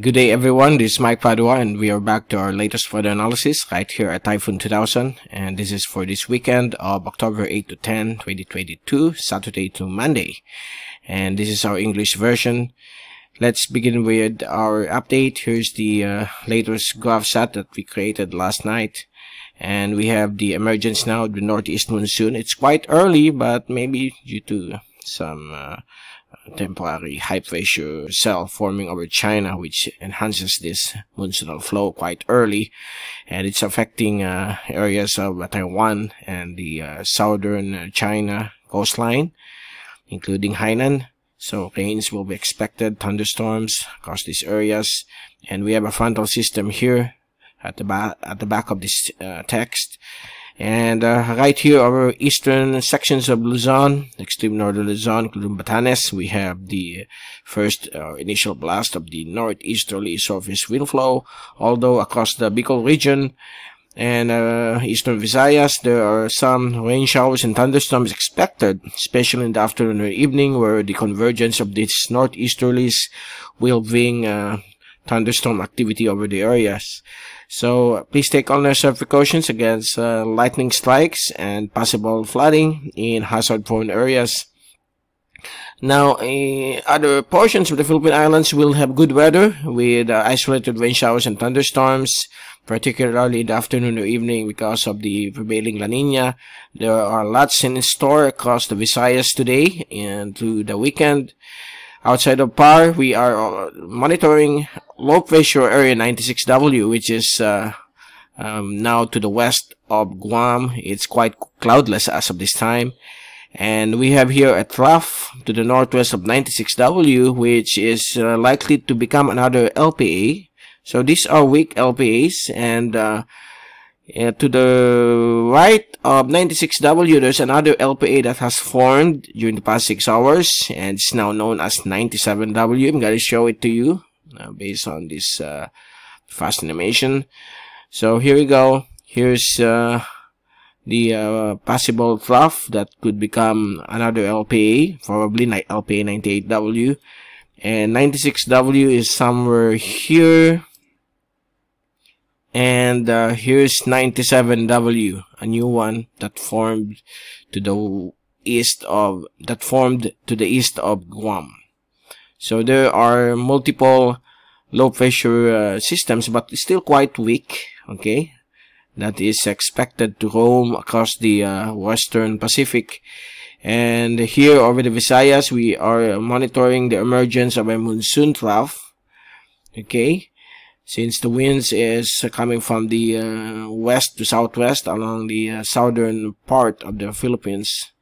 Good day everyone, this is Mike Padua and we are back to our latest weather analysis right here at Typhoon 2000 and this is for this weekend of October 8 to 10, 2022, Saturday to Monday. And this is our English version. Let's begin with our update. Here's the uh, latest graph set that we created last night. And we have the emergence now of the northeast monsoon. It's quite early, but maybe due to some uh, temporary high pressure cell forming over China, which enhances this monsoonal flow quite early, and it's affecting uh, areas of Taiwan and the uh, southern China coastline, including Hainan. So rains will be expected, thunderstorms across these areas, and we have a frontal system here at the back at the back of this uh, text and uh, right here, our eastern sections of Luzon, extreme northern Luzon, including Batanes, we have the first uh, initial blast of the northeasterly surface wind flow. Although across the Bicol region and uh, eastern Visayas, there are some rain showers and thunderstorms expected, especially in the afternoon or evening, where the convergence of these northeasterlies will bring uh, thunderstorm activity over the areas. So please take all necessary precautions against uh, lightning strikes and possible flooding in hazard-prone areas. Now, uh, other portions of the Philippine Islands will have good weather with uh, isolated rain showers and thunderstorms, particularly in the afternoon or evening because of the prevailing La Nina. There are lots in store across the Visayas today and through the weekend. Outside of PAR, we are uh, monitoring low pressure area 96W, which is uh, um, now to the west of Guam. It's quite cloudless as of this time. And we have here a trough to the northwest of 96W, which is uh, likely to become another LPA. So these are weak LPAs, and uh, uh, to the right of 96W, there's another LPA that has formed during the past 6 hours, and it's now known as 97W. I'm to show it to you uh, based on this uh, fast animation. So here we go. Here's uh, the uh, possible trough that could become another LPA, probably LPA 98W. And 96W is somewhere here and uh, here's 97W, a new one that formed to the east of that formed to the east of Guam. So there are multiple low pressure uh, systems, but still quite weak. Okay, that is expected to roam across the uh, western Pacific. And here over the Visayas, we are monitoring the emergence of a monsoon trough. Okay, since the winds is coming from the uh, west to southwest along the uh, southern part of the Philippines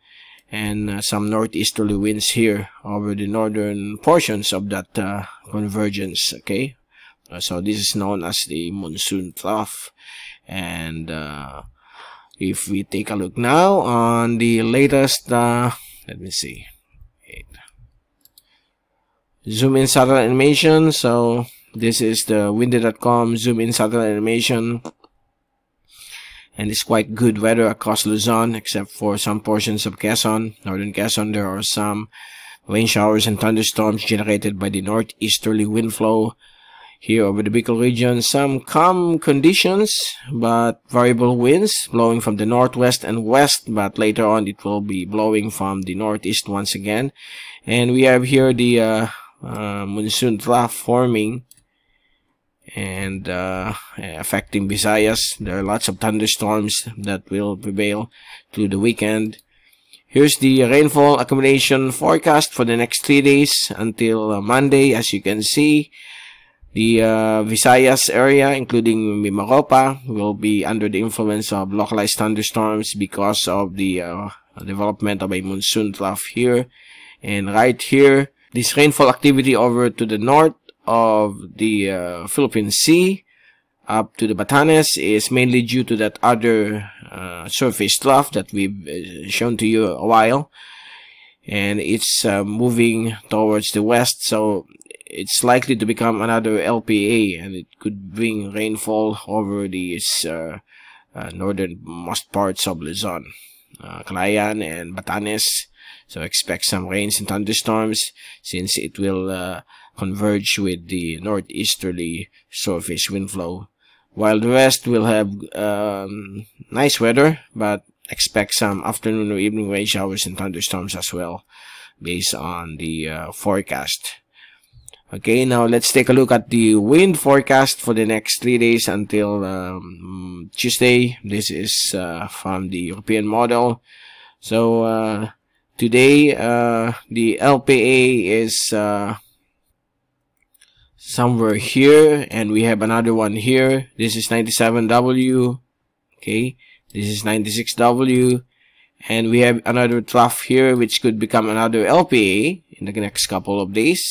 and uh, some northeasterly winds here over the northern portions of that uh, convergence okay? Uh, so this is known as the monsoon trough. And uh, if we take a look now on the latest let me see. Zoom in satellite animation so this is the windy.com zoom in satellite animation. And it's quite good weather across Luzon except for some portions of Quezon. Northern Quezon, there are some rain showers and thunderstorms generated by the northeasterly wind flow. Here over the Bicol region, some calm conditions, but variable winds blowing from the northwest and west, but later on it will be blowing from the northeast once again. And we have here the uh, uh, monsoon trough forming and uh, affecting Visayas. There are lots of thunderstorms that will prevail through the weekend. Here's the rainfall accumulation forecast for the next three days until uh, Monday. As you can see, the uh, Visayas area, including Mimaropa, will be under the influence of localized thunderstorms because of the uh, development of a monsoon trough here. And right here, this rainfall activity over to the north of the uh, Philippine Sea up to the Batanes is mainly due to that other uh, surface trough that we've uh, shown to you a while. And it's uh, moving towards the west so it's likely to become another LPA and it could bring rainfall over these uh, uh, northernmost parts of Luzon, uh, and Batanes. So expect some rains and thunderstorms since it will converge with the northeasterly surface wind flow. While the rest will have um, nice weather, but expect some afternoon or evening rain showers and thunderstorms as well, based on the uh, forecast. Okay, now let's take a look at the wind forecast for the next three days until um, Tuesday. This is uh, from the European model. So uh, today, uh, the LPA is uh, somewhere here, and we have another one here. This is 97W. Okay, this is 96W. And we have another trough here, which could become another LPA in the next couple of days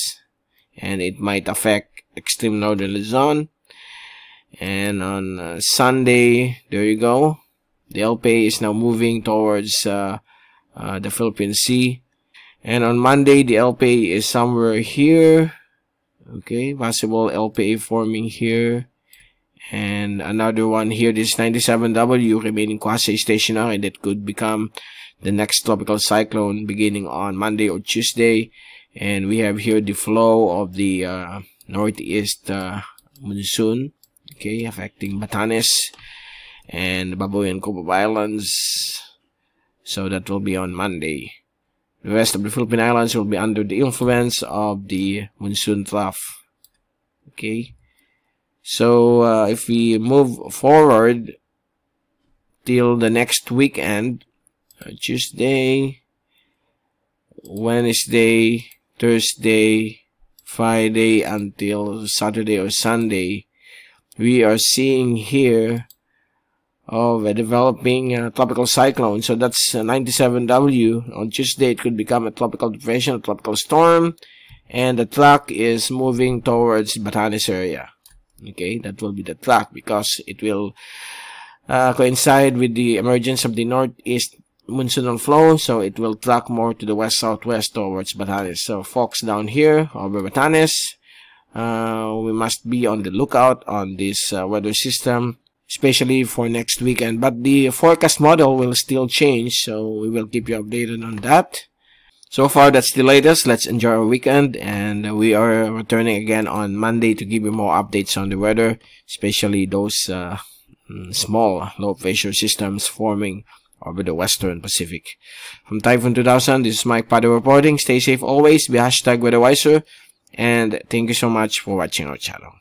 and it might affect extreme northern Luzon. And on uh, Sunday, there you go. The LPA is now moving towards uh, uh, the Philippine Sea. And on Monday, the LPA is somewhere here. Okay, possible LPA forming here. And another one here, this 97W remaining quasi-stationary that could become the next tropical cyclone beginning on Monday or Tuesday. And we have here the flow of the uh, northeast uh, monsoon. Okay affecting Batanes and Babuy and Cubao Islands. So that will be on Monday the rest of the Philippine Islands will be under the influence of the monsoon trough. Okay. So uh, if we move forward till the next weekend uh, Tuesday Wednesday Thursday, Friday until Saturday or Sunday, we are seeing here of a developing uh, tropical cyclone. So that's 97W. On Tuesday, it could become a tropical depression, a tropical storm. And the track is moving towards Batanes area. Okay, that will be the track because it will uh, coincide with the emergence of the northeast monsoonal flow, so it will track more to the west-southwest towards Batanes. So folks down here over Batanes, uh, we must be on the lookout on this uh, weather system, especially for next weekend. But the forecast model will still change, so we will keep you updated on that. So far, that's the latest. Let's enjoy our weekend, and we are returning again on Monday to give you more updates on the weather, especially those uh, mm, small low pressure systems forming over the Western Pacific. From Typhoon 2000, this is Mike Padua reporting. Stay safe always, be hashtag weatherwiser, and thank you so much for watching our channel.